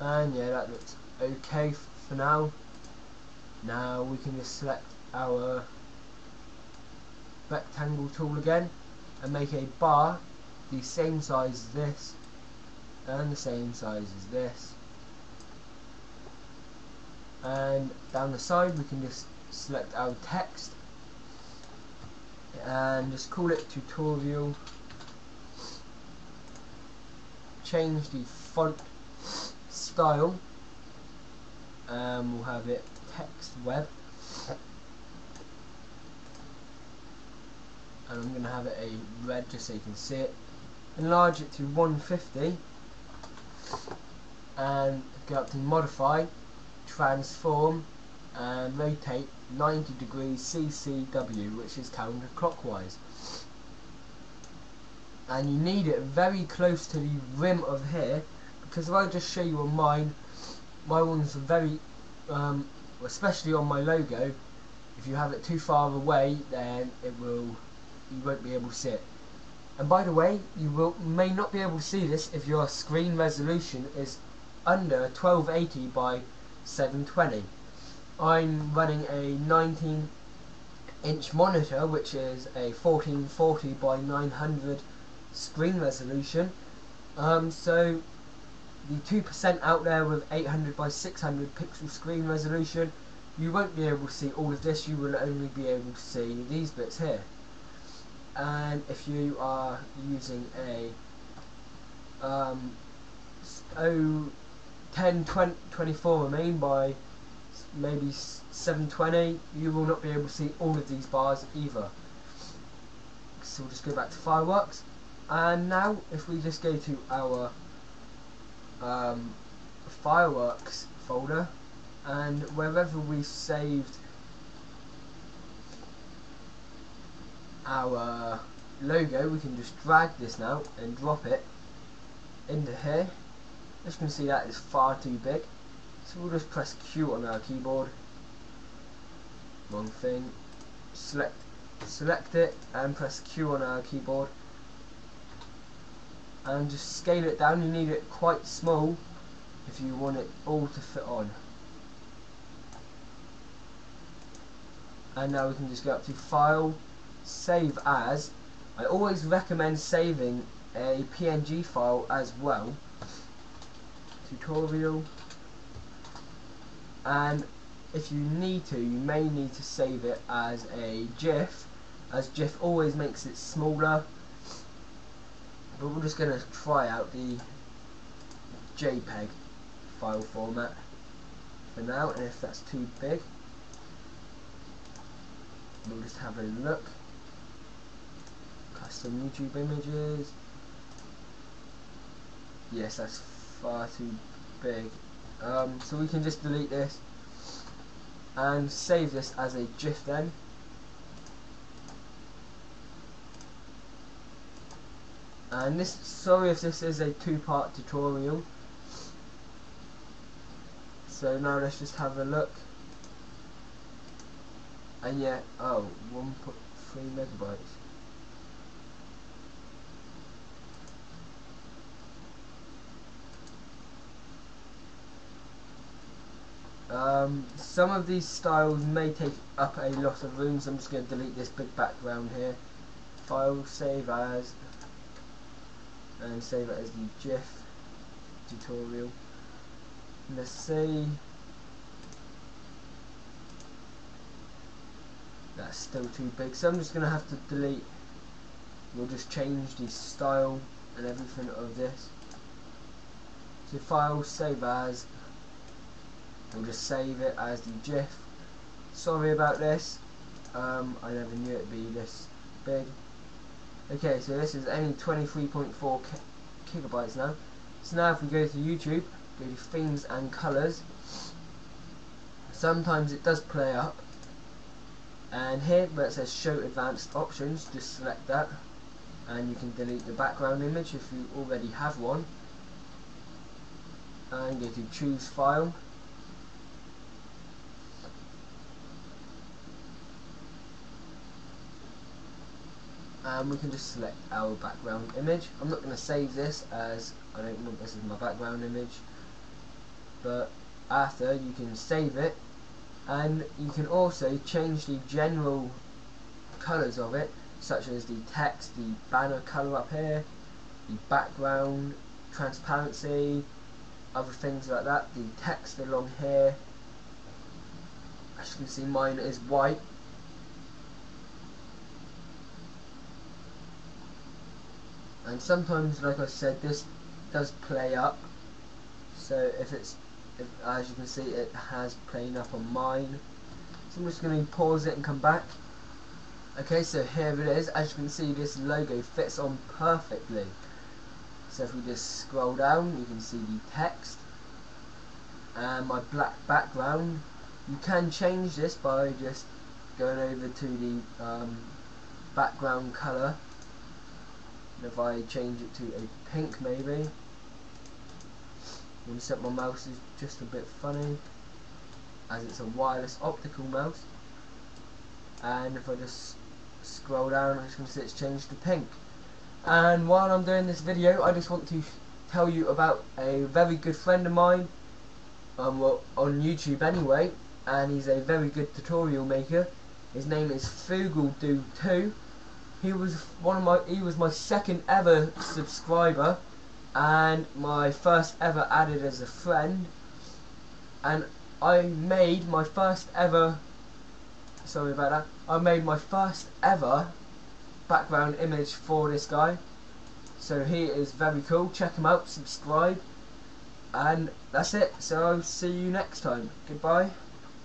and yeah that looks okay for now. Now we can just select our rectangle tool again and make a bar the same size as this and the same size as this. And down the side we can just select our text and just call it tutorial. Change the font style. And we'll have it text web. And I'm going to have it a red just so you can see it. Enlarge it to 150 and go up to modify transform and rotate 90 degrees CCW which is counterclockwise. And you need it very close to the rim of here because if I just show you on mine my one's very um, especially on my logo if you have it too far away then it will you won't be able to see it. And by the way you will may not be able to see this if your screen resolution is under 1280 by 720 I'm running a 19 inch monitor which is a 1440 by 900 screen resolution. Um, so the 2% out there with 800 by 600 pixel screen resolution you won't be able to see all of this you will only be able to see these bits here. And if you are using a um, oh, 10 20, 24 I mean by maybe 720 you will not be able to see all of these bars either. So we'll just go back to fireworks. And now if we just go to our um, fireworks folder and wherever we saved our logo we can just drag this now and drop it into here. As you can see that is far too big. So we'll just press Q on our keyboard. Wrong thing. Select select it and press Q on our keyboard and just scale it down. You need it quite small if you want it all to fit on. And now we can just go up to file save as. I always recommend saving a PNG file as well. Tutorial. And if you need to you may need to save it as a GIF as GIF always makes it smaller but we're just going to try out the JPEG file format for now and if that's too big we'll just have a look. Custom YouTube images. Yes that's far too big. Um, so we can just delete this and save this as a GIF then and this sorry if this is a two-part tutorial. So now let's just have a look. And yeah oh 1.3 megabytes. Um, some of these styles may take up a lot of room, so I'm just going to delete this big background here. File, save as, and save it as the GIF tutorial. Let's see. That's still too big, so I'm just going to have to delete. We'll just change the style and everything of this. So file, save as, we'll just save it as the GIF sorry about this um, I never knew it'd be this big okay so this is only 23.4 gigabytes now. So now if we go to YouTube go to themes and colors sometimes it does play up. And here where it says show advanced options just select that. And you can delete the background image if you already have one. And go to choose file and we can just select our background image. I'm not going to save this as I don't want this as my background image but after you can save it and you can also change the general colours of it such as the text, the banner colour up here, the background, transparency, other things like that, the text along here. As you can see mine is white. And sometimes, like I said, this does play up. So if it's, if, as you can see, it has playing up on mine. So I'm just going to pause it and come back. Okay, so here it is. As you can see, this logo fits on perfectly. So if we just scroll down, you can see the text and my black background. You can change this by just going over to the um, background color. If I change it to a pink maybe, and set my mouse is just a bit funny. As it's a wireless optical mouse. And if I just scroll down as you can see it's changed to pink. And while I'm doing this video I just want to tell you about a very good friend of mine. Um, well, on YouTube anyway. And he's a very good tutorial maker. His name is FugelDo2 he was one of my he was my second ever subscriber and my first ever added as a friend and I made my first ever sorry about that. I made my first ever background image for this guy. So he is very cool. Check him out, subscribe. And that's it. So I'll see you next time. Goodbye.